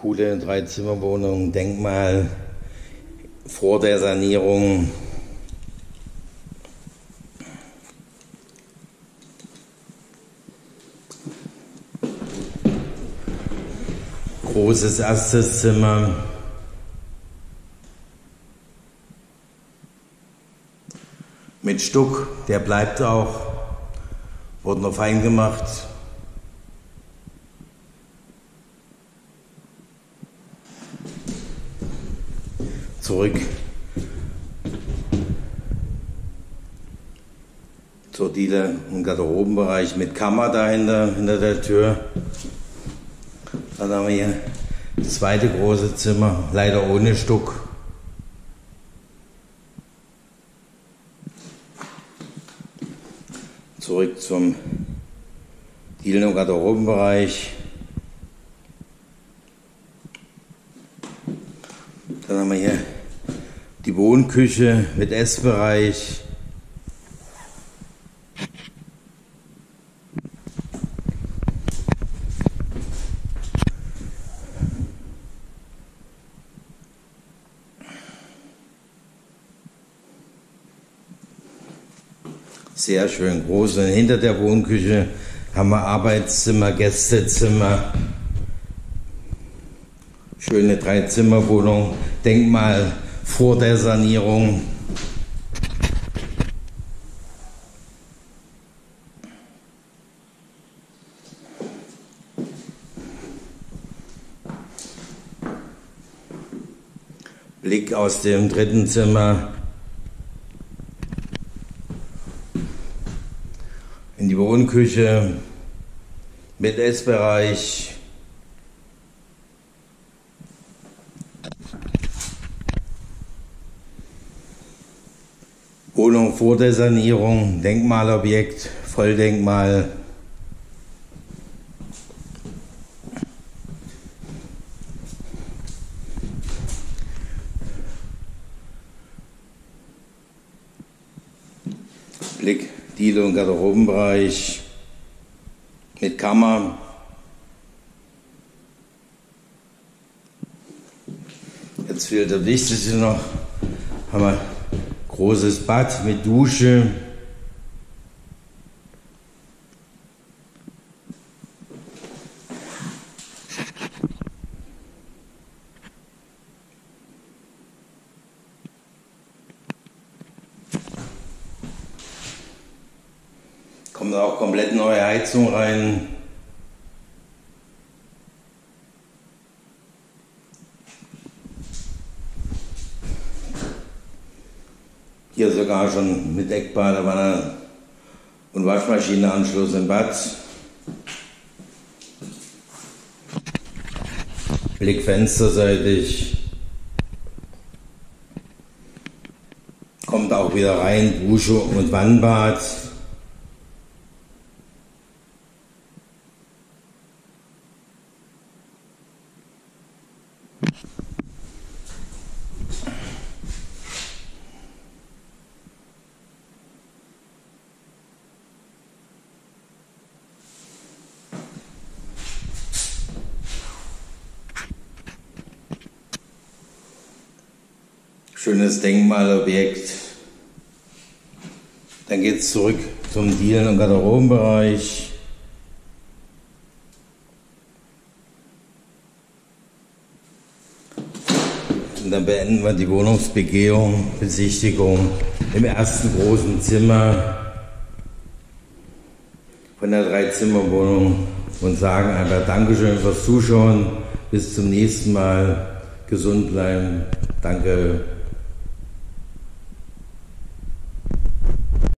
coole Dreizimmerwohnung, Denkmal vor der Sanierung. Großes erstes Zimmer. Mit Stuck, der bleibt auch, wurde noch fein gemacht. Zurück zur Diele im Garderobenbereich mit Kammer dahinter, hinter der Tür. Dann haben wir hier das zweite große Zimmer, leider ohne Stuck. Zurück zum Dielen- Garderobenbereich. Dann haben wir hier die Wohnküche mit Essbereich. Sehr schön groß. Und hinter der Wohnküche haben wir Arbeitszimmer, Gästezimmer, schöne Dreizimmerwohnung, Denkmal vor der Sanierung. Blick aus dem dritten Zimmer in die Wohnküche mit Essbereich. Wohnung vor der Sanierung, Denkmalobjekt, Volldenkmal. Blick, Diele und Garderobenbereich mit Kammer. Jetzt fehlt das Wichtigste noch. Haben wir großes Bad mit Dusche. Kommt auch komplett neue Heizung rein. Hier sogar schon mit Eckbadewanne und Waschmaschineanschluss im Bad. Blick fensterseitig. Kommt auch wieder rein, Dusche und Wannbad. Schönes Denkmalobjekt. Dann geht es zurück zum Dielen- und Garderobenbereich. Und dann beenden wir die Wohnungsbegehung, Besichtigung im ersten großen Zimmer von der Dreizimmerwohnung und sagen einfach Dankeschön fürs Zuschauen. Bis zum nächsten Mal. Gesund bleiben. Danke.